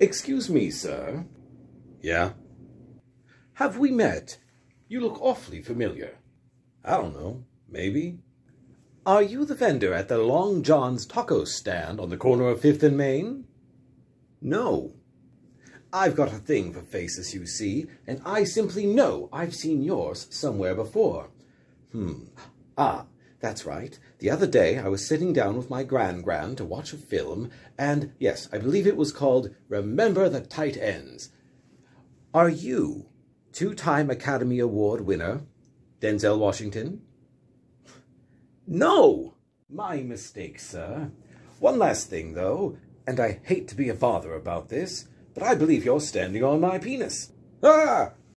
Excuse me, sir. Yeah? Have we met? You look awfully familiar. I don't know. Maybe. Are you the vendor at the Long John's taco stand on the corner of 5th and Main? No. I've got a thing for faces, you see, and I simply know I've seen yours somewhere before. Hmm. Ah, that's right. The other day I was sitting down with my grand-grand to watch a film, and yes, I believe it was called Remember the Tight Ends. Are you two-time Academy Award winner Denzel Washington? No! My mistake, sir. One last thing, though, and I hate to be a father about this, but I believe you're standing on my penis. Ah!